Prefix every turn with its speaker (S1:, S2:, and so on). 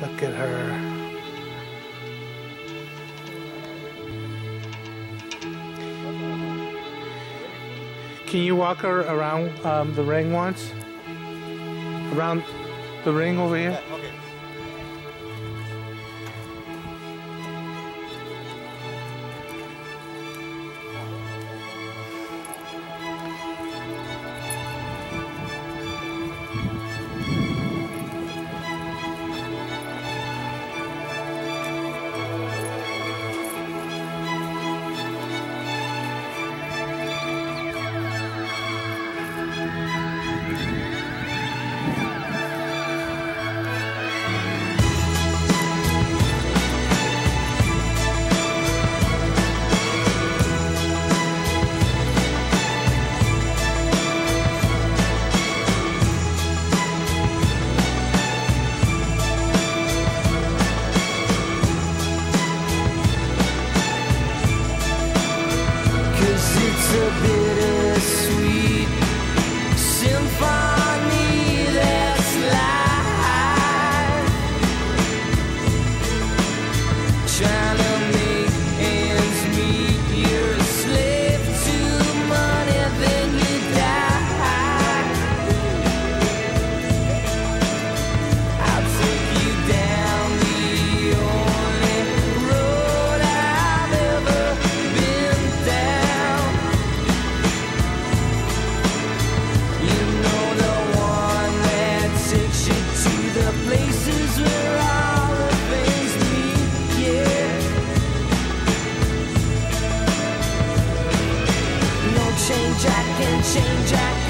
S1: Look at her. Can you walk her around um, the ring once? Around the ring over here?
S2: okay.
S3: Cause change, I can change, I can.